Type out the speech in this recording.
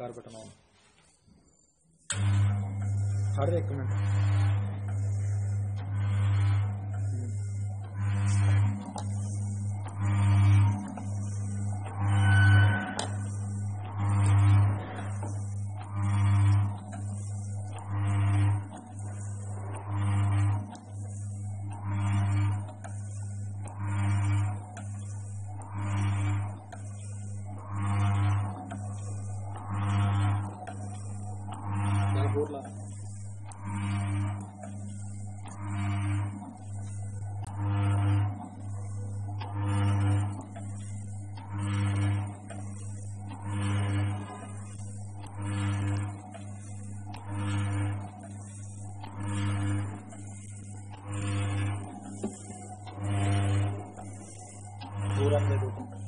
नमस्कार button on. हर एक minute. burla. Durante